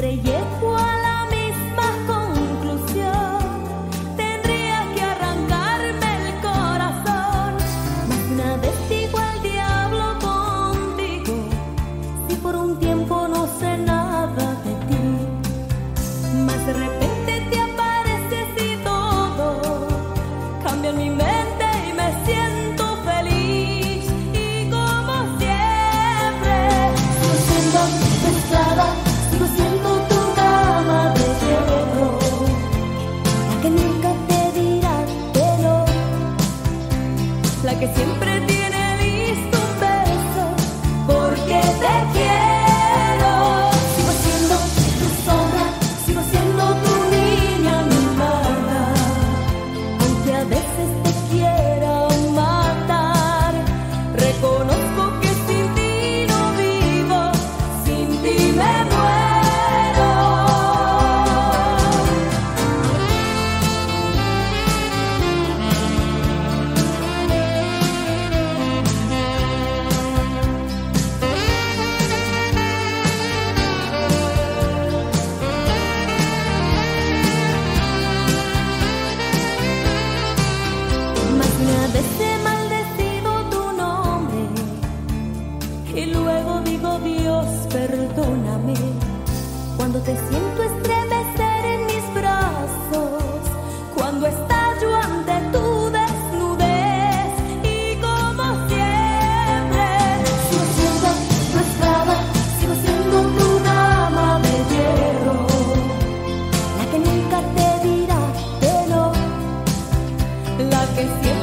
siempre que siempre perdóname. Cuando te siento estremecer en mis brazos, cuando estallo ante tu desnudez y como siempre sigo siendo tu esclava, sigo siendo tu dama de hierro, la que nunca te dirá que no, la que siempre